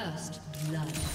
First blood.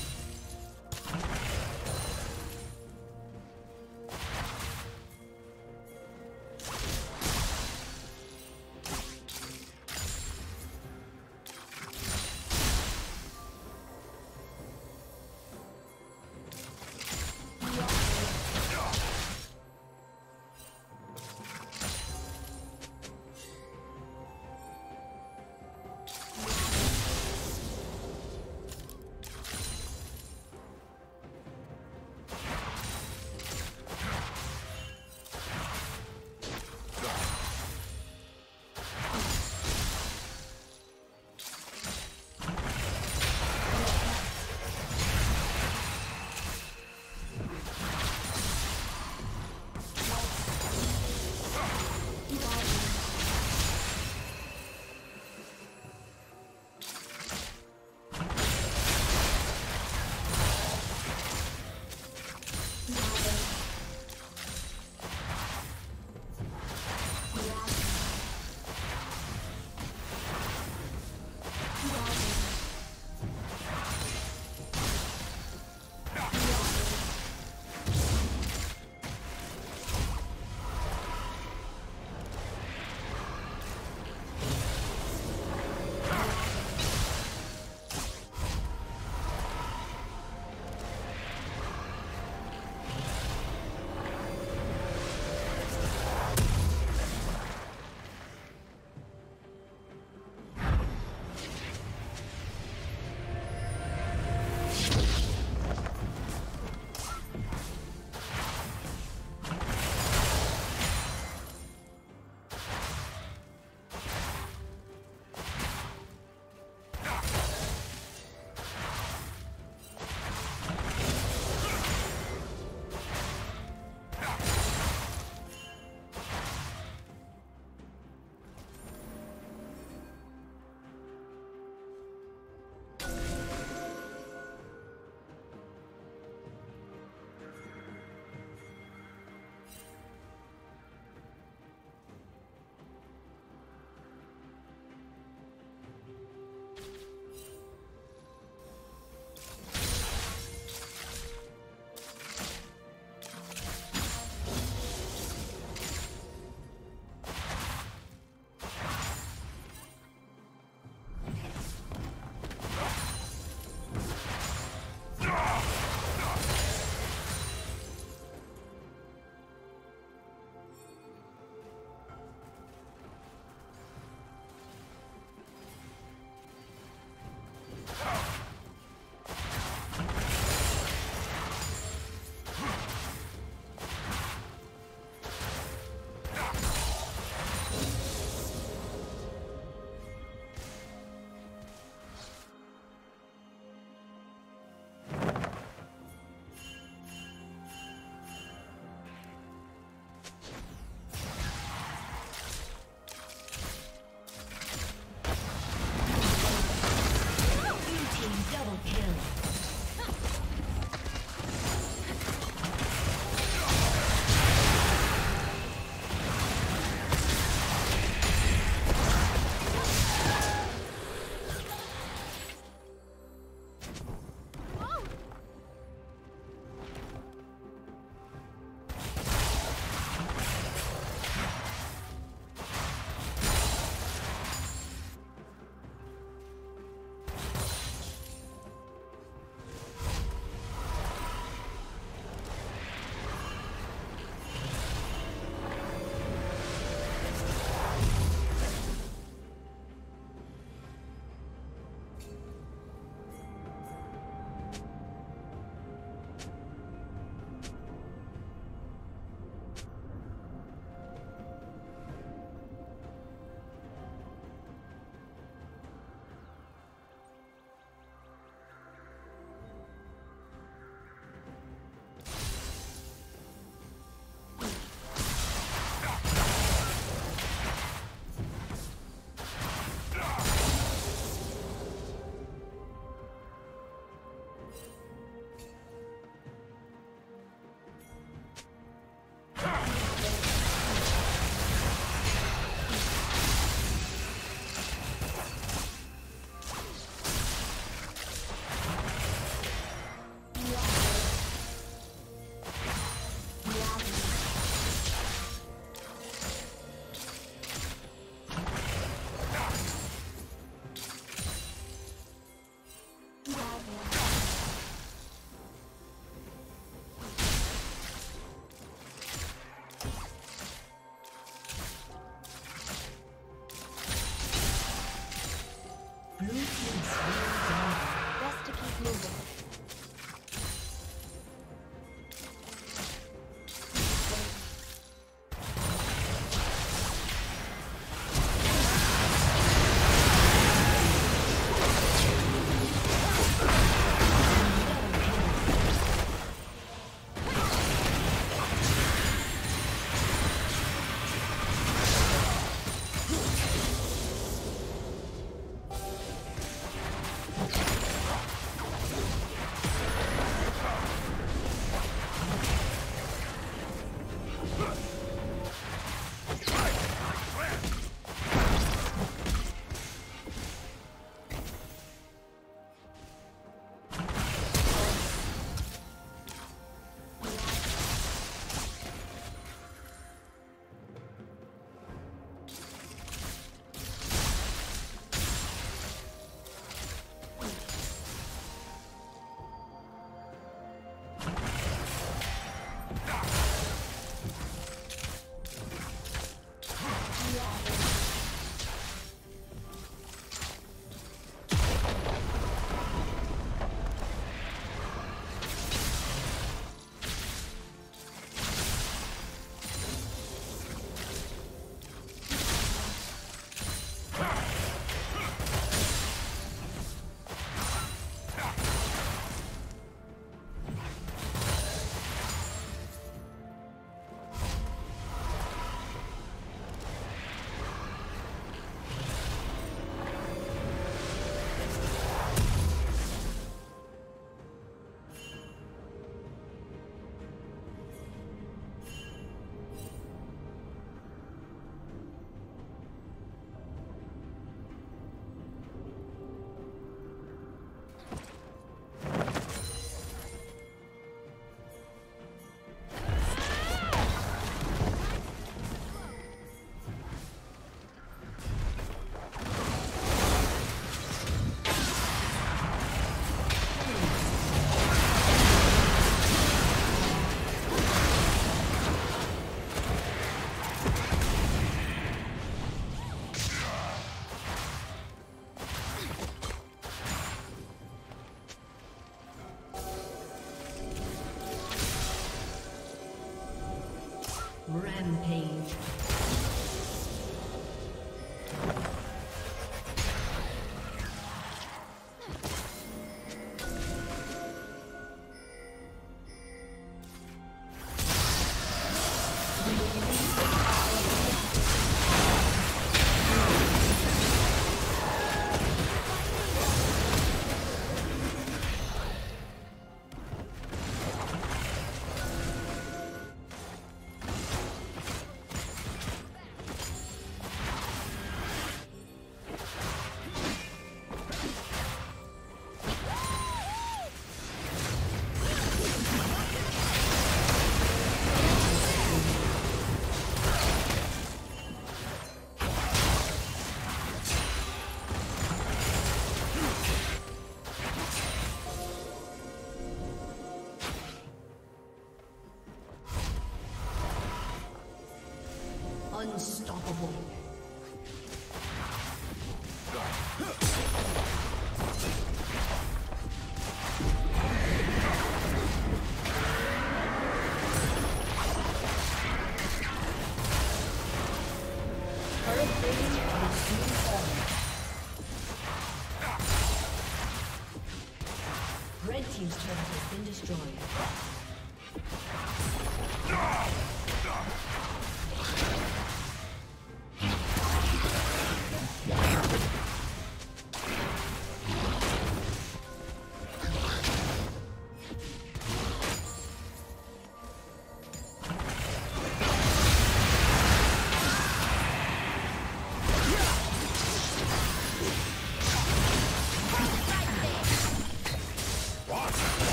Team's turret has been destroyed.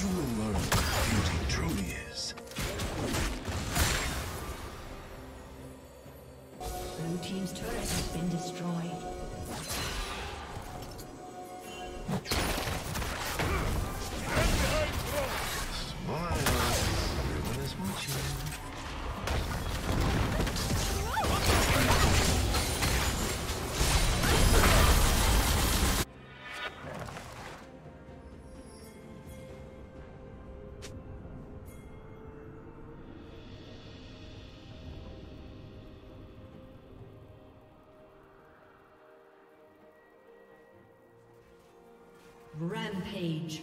You will learn what beauty truly is. Blue Team's turret has been destroyed. Rampage.